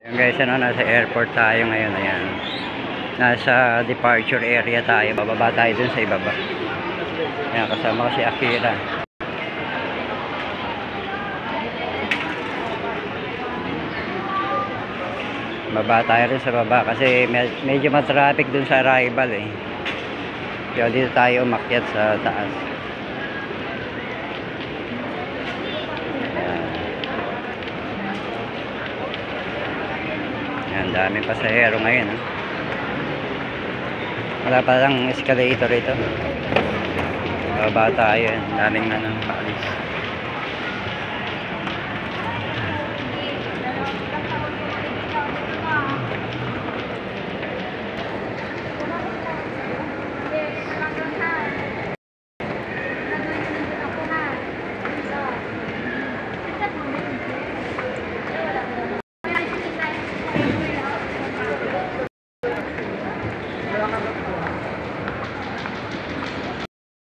Yung guys, ano, nasa airport tayo ngayon, ayan. Nasa departure area tayo, bababa tayo dun sa ibaba. Ayan, kasama ko si Akira. Baba tayo rin sa baba kasi med- medyo matraffic dun sa arrival eh. Kaya dito tayo umakyat sa taas. Yan, daming pasahero ngayon. ah. Wala pa lang escalator ito. Baba tayo. Ang daming ano, paalis.